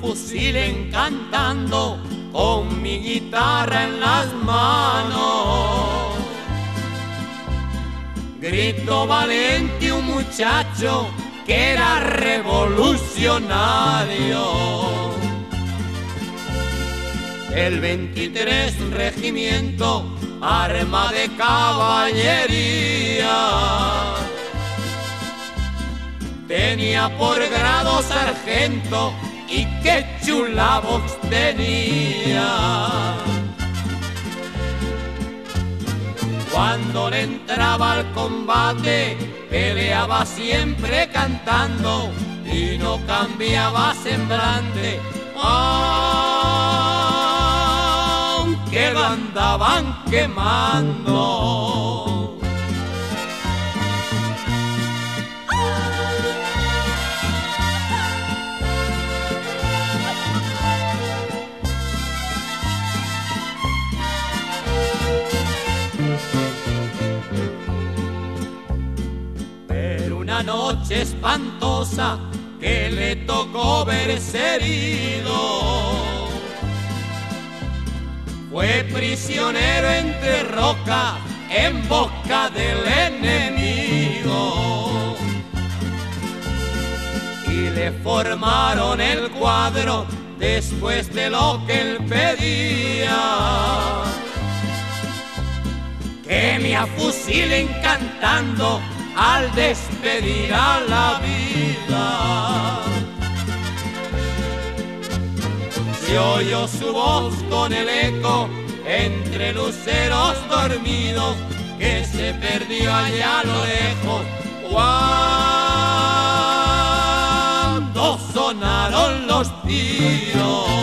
fusilen cantando con mi guitarra en las manos. Grito valente un muchacho que era revolucionario. El 23 regimiento, arma de caballería. Tenía por grado sargento y qué chula voz tenía. Cuando le entraba al combate, peleaba siempre cantando y no cambiaba semblante. Aunque lo andaban quemando. Noche espantosa que le tocó verse herido. Fue prisionero entre roca en boca del enemigo. Y le formaron el cuadro después de lo que él pedía. Que me afusilen cantando al despedir a la vida. Se oyó su voz con el eco entre luceros dormidos que se perdió allá a lo lejos cuando sonaron los tiros.